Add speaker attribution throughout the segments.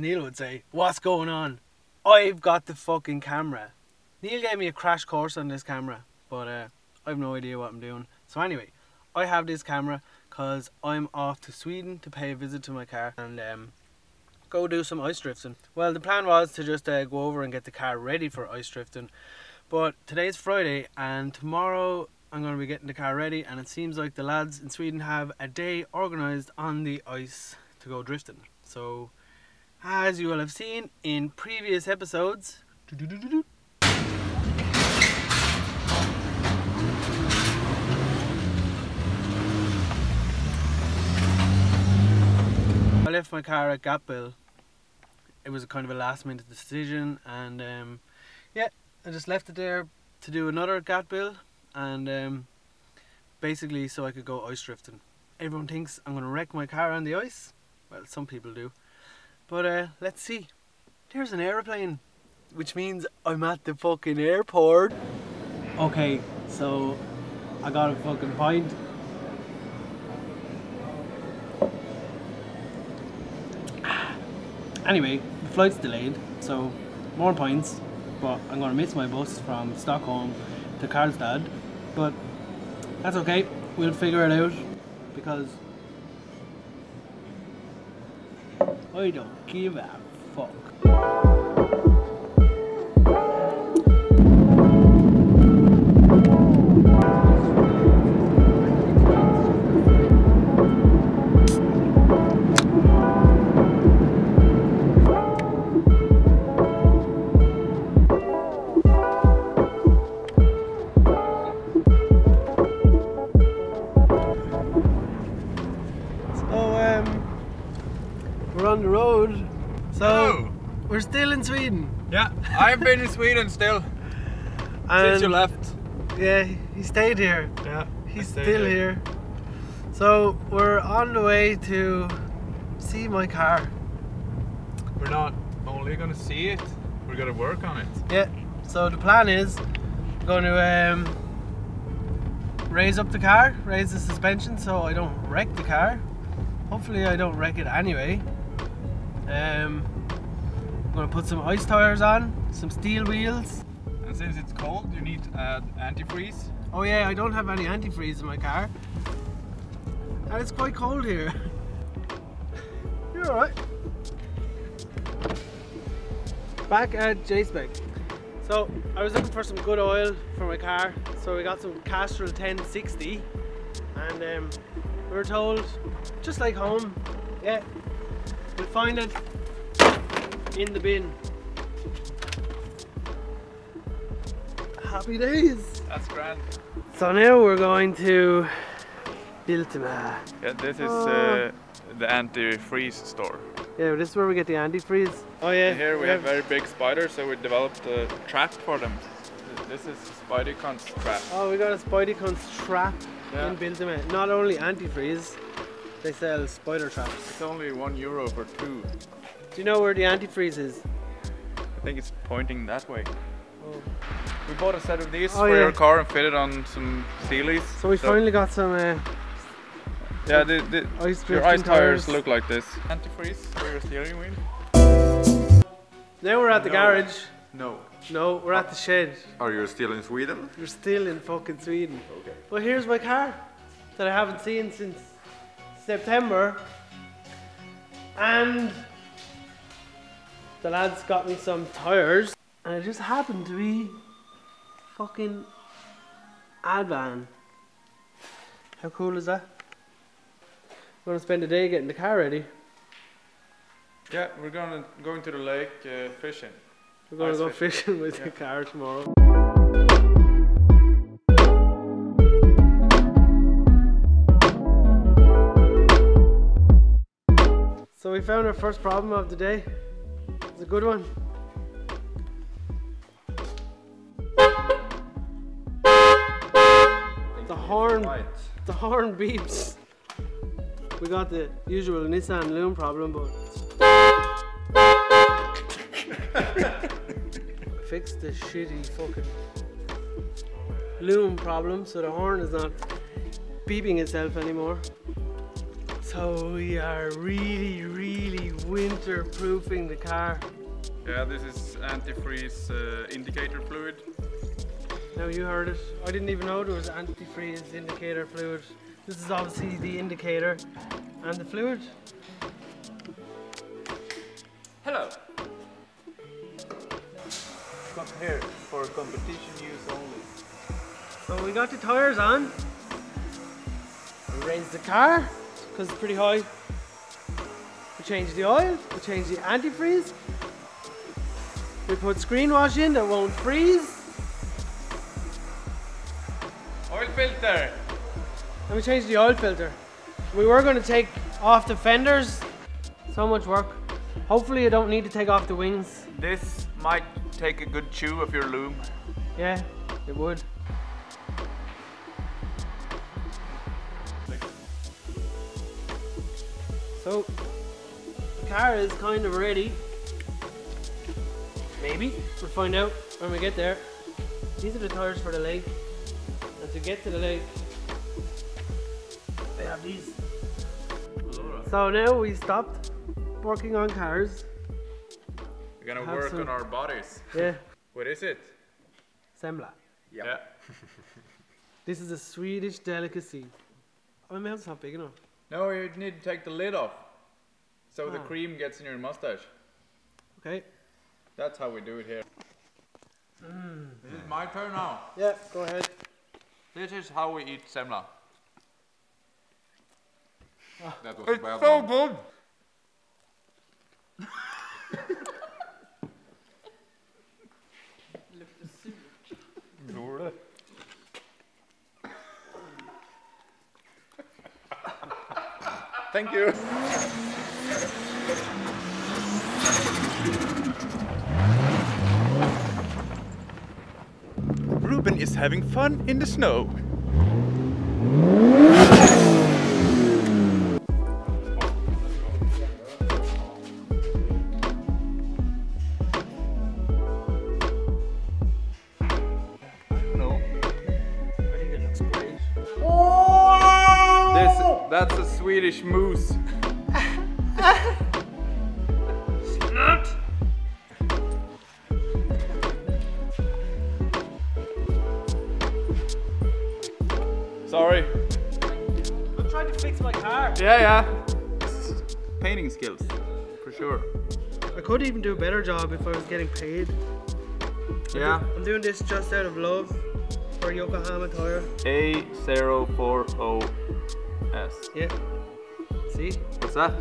Speaker 1: Neil would say, what's going on? I've got the fucking camera. Neil gave me a crash course on this camera, but uh, I've no idea what I'm doing. So anyway, I have this camera because I'm off to Sweden to pay a visit to my car and um, go do some ice drifting. Well, the plan was to just uh, go over and get the car ready for ice drifting, but today's Friday and tomorrow I'm going to be getting the car ready and it seems like the lads in Sweden have a day organised on the ice to go drifting. So, as you will have seen in previous episodes, I left my car at Gatebil. It was a kind of a last minute decision, and um, yeah, I just left it there to do another Gatebil, and um, basically so I could go ice drifting. Everyone thinks I'm gonna wreck my car on the ice. Well, some people do, but uh, let's see. There's an aeroplane, which means I'm at the fucking airport. Okay, so I got a fucking pint. Anyway, the flight's delayed, so more points, but I'm gonna miss my bus from Stockholm to Karlstad, but that's okay, we'll figure it out because I don't give a fuck. We're still in Sweden.
Speaker 2: Yeah, I've been in Sweden still
Speaker 1: And
Speaker 2: since you left.
Speaker 1: Yeah, he stayed here.
Speaker 2: Yeah,
Speaker 1: He's still here. So we're on the way to see my car.
Speaker 2: We're not only gonna see it, we're gonna work on it.
Speaker 1: Yeah. So the plan is to um, raise up the car, raise the suspension so I don't wreck the car. Hopefully I don't wreck it anyway. Um, I'm to put some ice tires on, some steel wheels.
Speaker 2: And since it's cold, you need add antifreeze.
Speaker 1: Oh yeah, I don't have any antifreeze in my car. And it's quite cold here. You're alright. Back at J-Spec. So I was looking for some good oil for my car. So we got some Castrol 1060 and um, we were told, just like home, yeah, we'll find it in the bin. Happy days!
Speaker 2: That's grand.
Speaker 1: So now we're going to Biltema.
Speaker 2: Yeah, this is
Speaker 1: Oh.
Speaker 2: uh, the antifreeze store.
Speaker 1: Yeah, this is where we get the antifreeze. Oh yeah.
Speaker 2: Here we have very big spiders, so we developed a trap for them. This is Spidey Cunts trap.
Speaker 1: Oh, we got a Spidey Cunts trap
Speaker 2: Yeah.
Speaker 1: in Biltema. Not only antifreeze, they sell spider traps.
Speaker 2: It's only one euro for two.
Speaker 1: Do you know where the antifreeze is?
Speaker 2: I think it's pointing that way.
Speaker 1: Oh.
Speaker 2: We bought a set of these
Speaker 1: Oh,
Speaker 2: for
Speaker 1: yeah.
Speaker 2: your car and fitted on some Steelies.
Speaker 1: So we finally got some uh,
Speaker 2: Yeah, the, the,
Speaker 1: ice
Speaker 2: your ice tires
Speaker 1: tires.
Speaker 2: look like this. Antifreeze for your steering wheel?
Speaker 1: Now we're at the
Speaker 2: No.
Speaker 1: garage.
Speaker 3: No.
Speaker 1: No, we're at the shed.
Speaker 3: Are you still in Sweden?
Speaker 1: We're still in fucking Sweden.
Speaker 3: Okay.
Speaker 1: Well, here's my car that I haven't seen since September. And the lads got me some tires. And it just happened to be fucking Advan. How cool is that? We're gonna spend the day getting the car ready.
Speaker 2: Yeah, we're gonna go into the lake uh, fishing.
Speaker 1: We're gonna
Speaker 2: Ice
Speaker 1: go
Speaker 2: fishing.
Speaker 1: fishing with the car tomorrow. So we found our first problem of the day. It's a good one. The horn, the horn beeps. We got the usual Nissan Loom problem, but fix the shitty fucking loom problem so the horn is not beeping itself anymore. So we are really, really winter proofing the car.
Speaker 2: Yeah, this is antifreeze uh, indicator fluid.
Speaker 1: Now you heard it. I didn't even know there was antifreeze indicator fluid. This is obviously the indicator and the fluid.
Speaker 2: Hello. Come here for competition use only.
Speaker 1: So we got the tyres on. We raised the car because it's pretty high. We change the oil. We change the antifreeze. We put screen wash in that won't freeze.
Speaker 2: Oil filter.
Speaker 1: And we changed the oil filter. We were going to take off the fenders. So much work. Hopefully, I don't need to take off the wings.
Speaker 2: This might take a good chew of your loom.
Speaker 1: Yeah, it would. So, the car is kind of ready. Maybe. We'll find out when we get there. These are the tires for the lake. And to get to the lake, they have these. So now we stopped working on cars.
Speaker 2: We're gonna
Speaker 1: Have
Speaker 2: work
Speaker 1: some-
Speaker 2: on our bodies.
Speaker 1: Yeah,
Speaker 2: What is it?
Speaker 1: Semla.
Speaker 2: Yeah.
Speaker 1: This is a Swedish delicacy. Oh, my mouth's not big enough.
Speaker 2: No, you need to take the lid off. So the
Speaker 1: Ah.
Speaker 2: cream gets in your mustache.
Speaker 1: Okay.
Speaker 2: That's how we do it here. This is my turn now.
Speaker 1: Yeah, go ahead.
Speaker 2: This is how we eat semla.
Speaker 3: That was
Speaker 2: It's
Speaker 3: bad
Speaker 2: so
Speaker 3: one.
Speaker 2: good. Thank you. Reuben is having fun in the snow. That's a Swedish moose. Sorry.
Speaker 1: I'm trying to fix my car.
Speaker 2: Yeah, yeah. Painting skills, for sure.
Speaker 1: I could even do a better job if I was getting paid.
Speaker 2: Yeah.
Speaker 1: I'm doing this just out of love for Yokohama Tire.
Speaker 2: A040S.
Speaker 1: Yeah. See?
Speaker 2: What's that?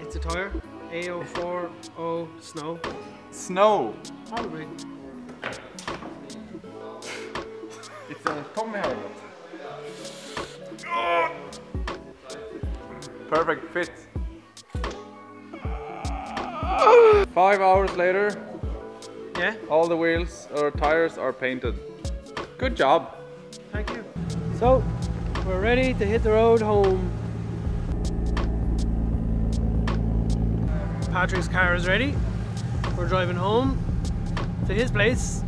Speaker 1: It's a tire. A040 Snow.
Speaker 2: Snow.
Speaker 1: Probably.
Speaker 3: It's a Tommy helmet.
Speaker 2: Perfect fit. Five hours later,
Speaker 1: Yeah.
Speaker 2: all the wheels or tires are painted. Good job.
Speaker 1: Thank you. So, we're ready to hit the road home. Patrick's car is ready. We're driving home to his place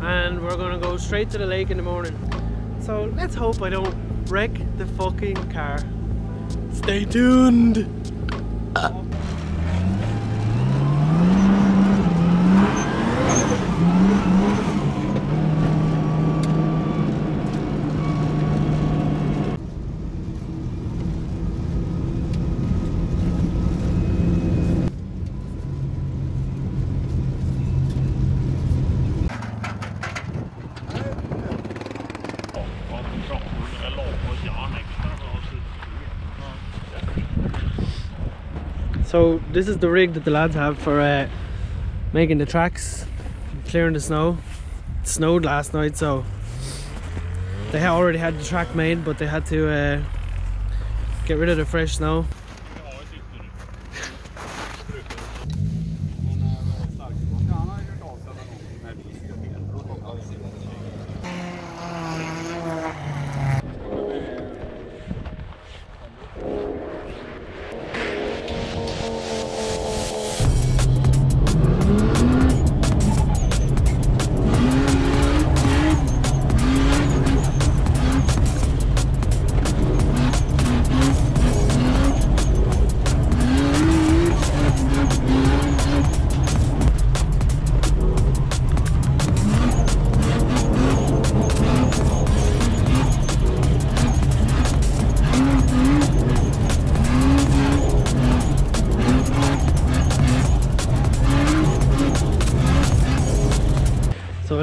Speaker 1: and we're gonna go straight to the lake in the morning. So let's hope I don't wreck the fucking car. Stay tuned! Uh, so this is the rig that the lads have for uh, making the tracks clearing the snow. It snowed last night so they had already had the track made but they had to uh, get rid of the fresh snow.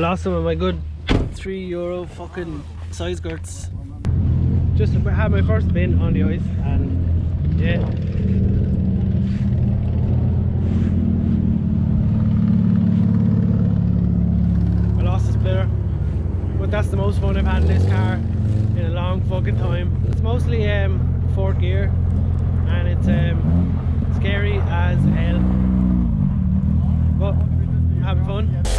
Speaker 1: lost some of my good three euro fucking size skirts. Just had my first bin on the ice and yeah. I lost the splitter. But that's the most fun I've had in this car in a long fucking time. It's mostly um, fourth gear and it's um, scary as hell. But having fun.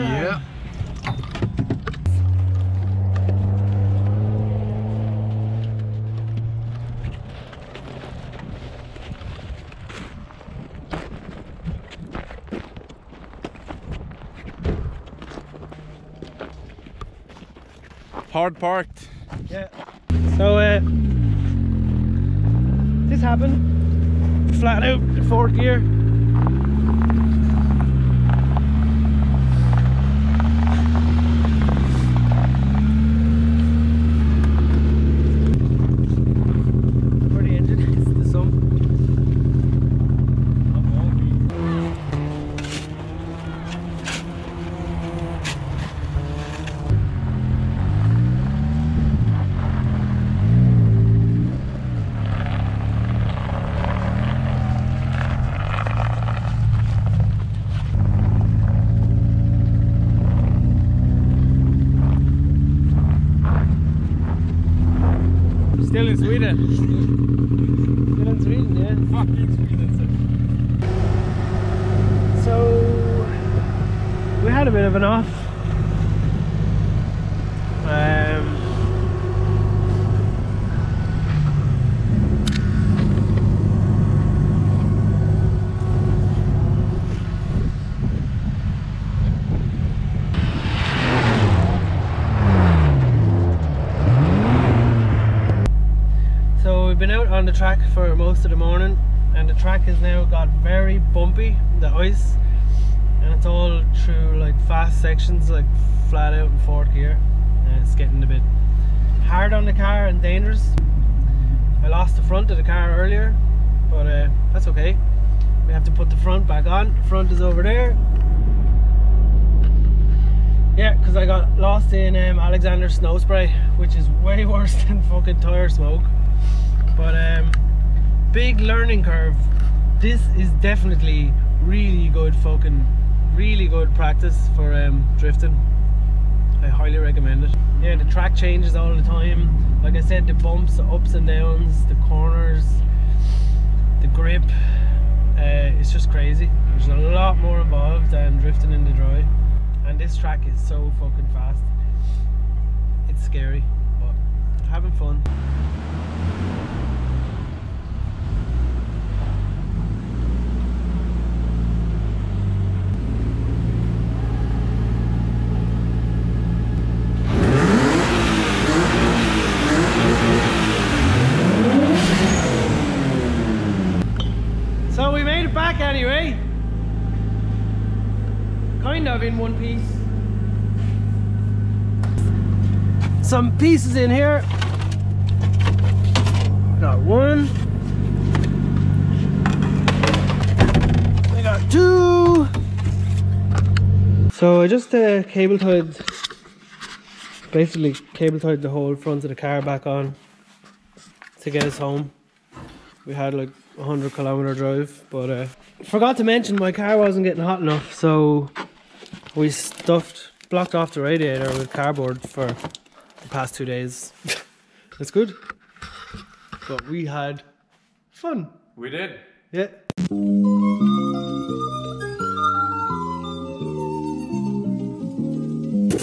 Speaker 3: Yeah.
Speaker 2: Hard parked.
Speaker 1: Yeah. So uh, this happened flat out in fourth gear. For the engine, it's the sum.
Speaker 2: Still in Sweden.
Speaker 1: Still in Sweden, yeah.
Speaker 2: Fucking Sweden.
Speaker 1: So we had a bit of an off. Um, so we've been out on the track for most of the morning and the track has now got very bumpy the ice and it's all through like fast sections like flat out in fourth gear and it's getting a bit hard on the car and dangerous I lost the front of the car earlier but uh, that's okay we have to put the front back on. The front is over there. Yeah, because I got lost in um, Alexander snow spray, which is way worse than fucking tire smoke. But um, big learning curve. This is definitely really good fucking, really good practice for um, drifting. I highly recommend it. Yeah, the track changes all the time. Like I said, the bumps, the ups and downs, the corners, the grip. Uh, it's just crazy. There's a lot more involved than drifting in the dry. And this track is so fucking fast. It's scary, but having fun. So we made it back anyway. Kind of in one piece. Some pieces in here. Got one. I got two. So I just uh, cable tied, basically cable tied the whole front of the car back on to get us home. We had like a hundred kilometer drive, but uh, forgot to mention my car wasn't getting hot enough, so we stuffed, blocked off the radiator with cardboard for the past two days. That's good, but we had fun.
Speaker 2: We did.
Speaker 1: Yeah.